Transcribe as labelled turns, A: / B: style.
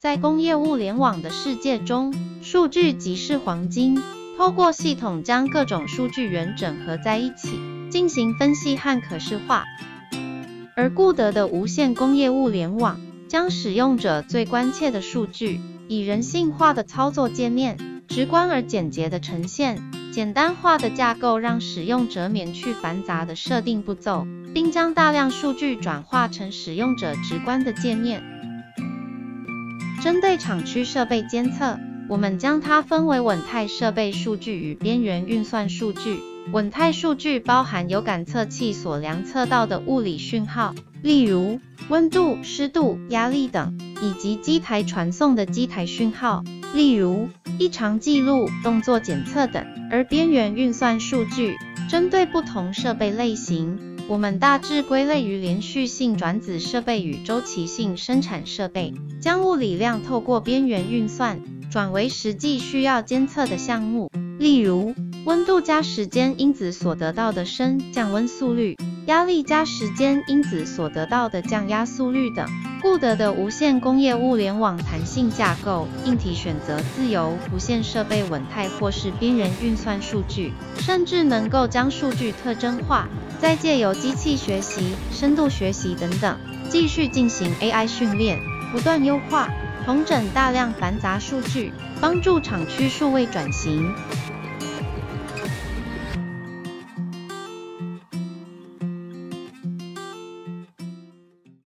A: 在工业物联网的世界中，数据即是黄金。透过系统将各种数据源整合在一起，进行分析和可视化。而固德的无线工业物联网将使用者最关切的数据，以人性化的操作界面、直观而简洁的呈现、简单化的架构，让使用者免去繁杂的设定步骤，并将大量数据转化成使用者直观的界面。针对厂区设备监测，我们将它分为稳态设备数据与边缘运算数据。稳态数据包含有感测器所量测到的物理讯号，例如温度、湿度、压力等，以及机台传送的机台讯号，例如异常记录、动作检测等。而边缘运算数据针对不同设备类型，我们大致归类于连续性转子设备与周期性生产设备，将物理量透过边缘运算转为实际需要监测的项目，例如。温度加时间因子所得到的升降温速率，压力加时间因子所得到的降压速率等。固德的无线工业物联网弹性架构，硬体选择自由，无线设备稳态或是边缘运算数据，甚至能够将数据特征化，再借由机器学习、深度学习等等，继续进行 AI 训练，不断优化、重整大量繁杂数据，帮助厂区数位转型。